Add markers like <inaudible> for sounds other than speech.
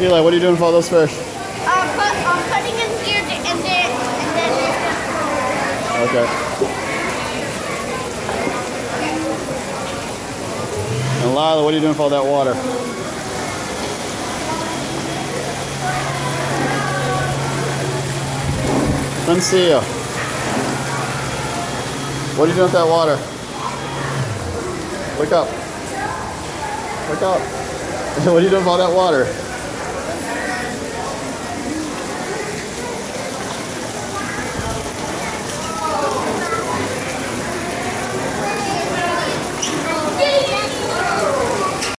Eli, what are you doing with all those fish? Uh, but I'm putting in here and then and then Okay. And Lila, what are you doing with all that water? Let's see you. What are you doing with that water? Wake up. Wake up. <laughs> what are you doing with all that water?